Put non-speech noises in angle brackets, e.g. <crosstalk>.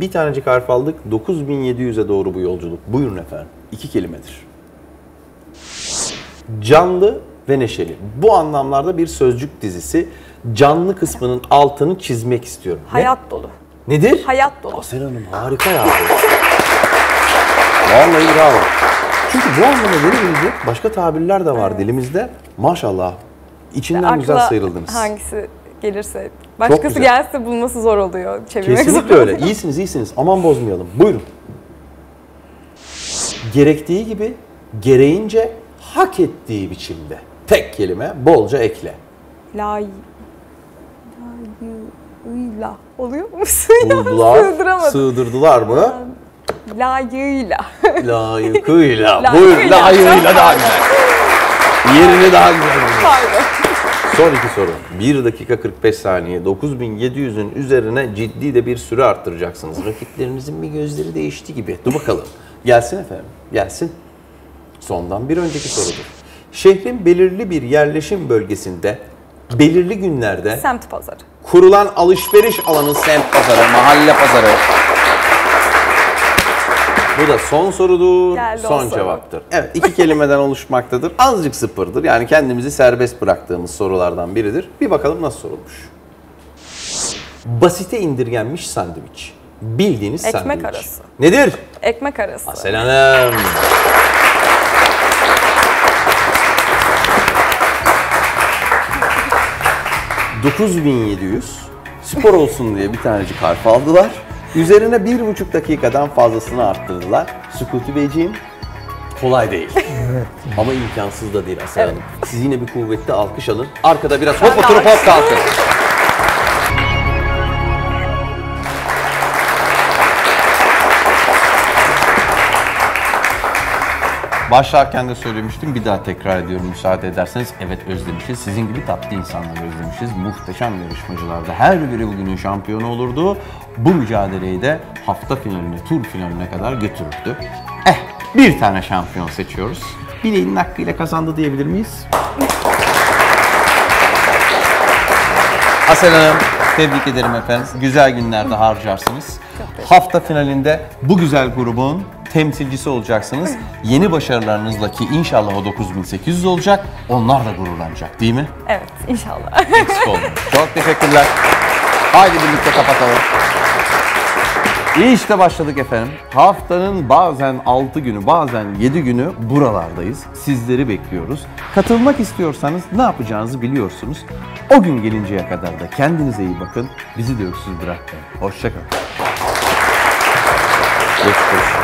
Bir tanecik harf aldık. 9700'e doğru bu yolculuk. Buyurun efendim. İki kelimedir. Canlı ve neşeli. Bu anlamlarda bir sözcük dizisi. Canlı kısmının altını çizmek istiyorum. Ne? Hayat dolu. Nedir? Hayat dolu. Asel Hanım harika ya. Vallahi bravo. Çünkü bu anlama gelebilecek başka tabirler de var dilimizde. Maşallah. İçinden güzel Akla sıyrıldınız. hangisi gelirse. Başkası gelse bulması zor oluyor. Çevirmek Kesinlikle zor öyle. İyisiniz, iyisiniz. Aman bozmayalım. Buyurun. Gerektiği gibi, gereğince, hak ettiği biçimde. Tek kelime, bolca ekle. La Layığıyla. Oluyor mu? <laughs> Sığdıramadım. sığdırdılar mı? Layığıyla. Layıkıyla. <laughs> Buyur, layığıyla daha güzel. Yerini daha güzel. Pardon. Son iki soru. 1 dakika 45 saniye. 9700'ün üzerine ciddi de bir süre arttıracaksınız. Rakiplerinizin bir gözleri değişti gibi. Dur bakalım. Gelsin efendim. Gelsin. Sondan bir önceki sorudur. Şehrin belirli bir yerleşim bölgesinde belirli günlerde Semt pazarı. kurulan alışveriş alanı semt pazarı, mahalle pazarı. Bu da son sorudur, Geldi son soru. cevaptır. Evet, iki kelimeden oluşmaktadır. Azıcık sıfırdır. Yani kendimizi serbest bıraktığımız sorulardan biridir. Bir bakalım nasıl sorulmuş. Basite indirgenmiş sandviç. Bildiğiniz Ekmek sandviç. arası. Nedir? Ekmek arası. Asel Hanım. ...9700 spor olsun diye bir tanecik harf aldılar. Üzerine bir buçuk dakikadan fazlasını arttırdılar. Sükutu Beyciğim kolay değil. Ama imkansız da değil Asel Hanım. Siz yine bir kuvvetli alkış alın. Arkada biraz hop oturup hop kalkın. Başlarken de söylemiştim. Bir daha tekrar ediyorum müsaade ederseniz. Evet özlemişiz. Sizin gibi tatlı insanları özlemişiz. Muhteşem yarışmacılardı. Her biri bugünün şampiyonu olurdu. Bu mücadeleyi de hafta finaline, tur finaline kadar götürürdü. Eh bir tane şampiyon seçiyoruz. Bileğinin hakkıyla kazandı diyebilir miyiz? Asel Hanım tebrik ederim efendim. Güzel günlerde harcarsınız. Hafta finalinde bu güzel grubun temsilcisi olacaksınız. Yeni başarılarınızla ki inşallah o 9800 olacak. Onlar da gururlanacak değil mi? Evet inşallah. Eksik olmayın. Çok teşekkürler. Haydi birlikte kapatalım. İşte başladık efendim. Haftanın bazen 6 günü, bazen 7 günü buralardayız. Sizleri bekliyoruz. Katılmak istiyorsanız ne yapacağınızı biliyorsunuz. O gün gelinceye kadar da kendinize iyi bakın. Bizi de öksüz bırakmayın. Hoşçakalın. Olsun.